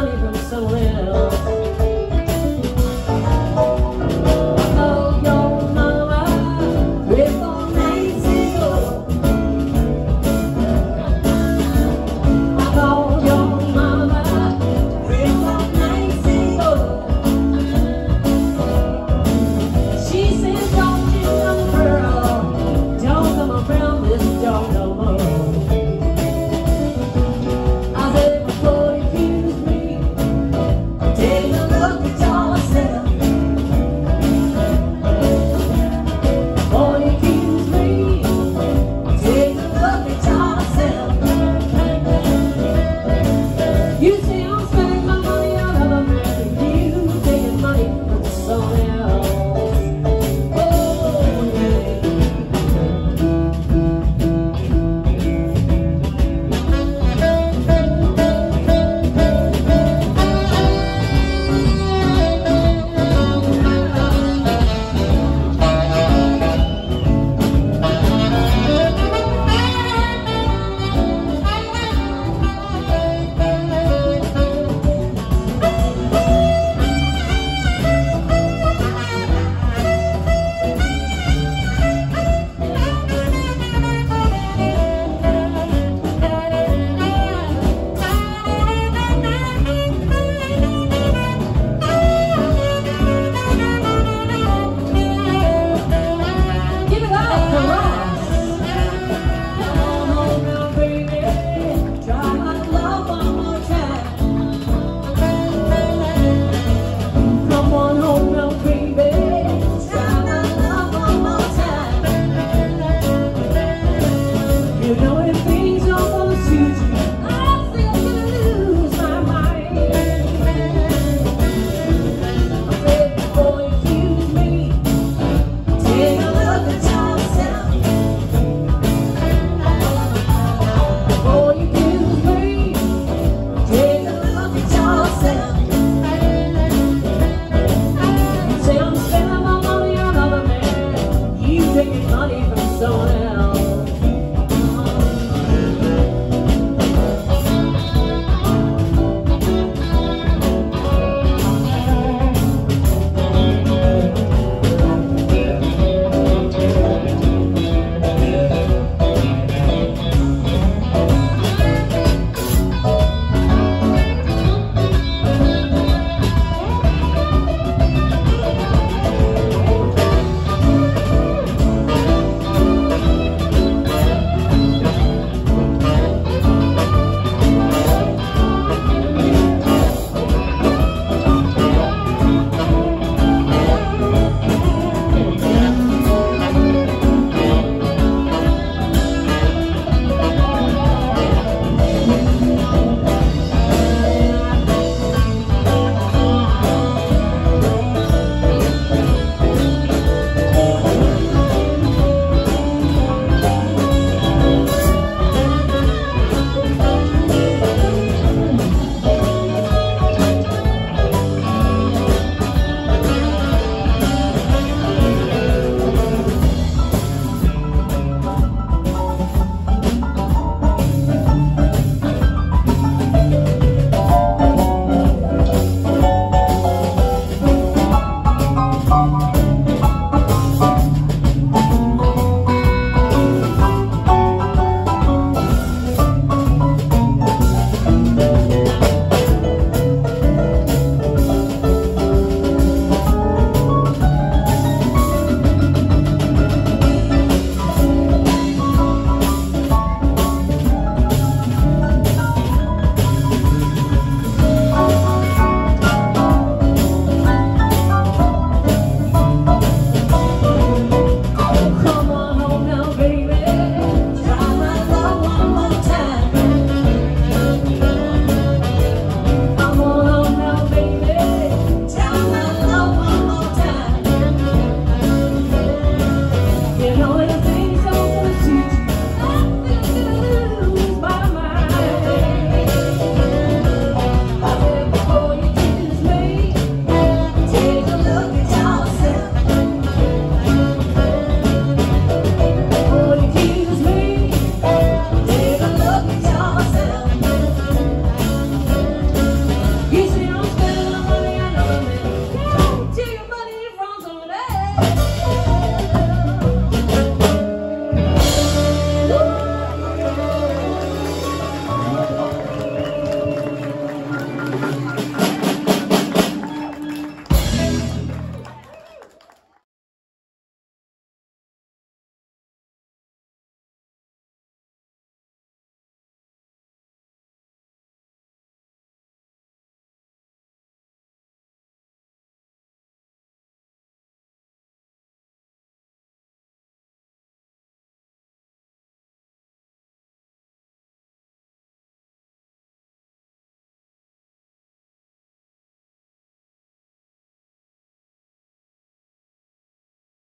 sun even so. Eh?